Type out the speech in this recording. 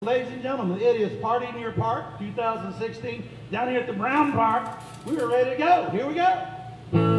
Ladies and gentlemen, it is Party in Your Park 2016 down here at the Brown Park. We are ready to go. Here we go.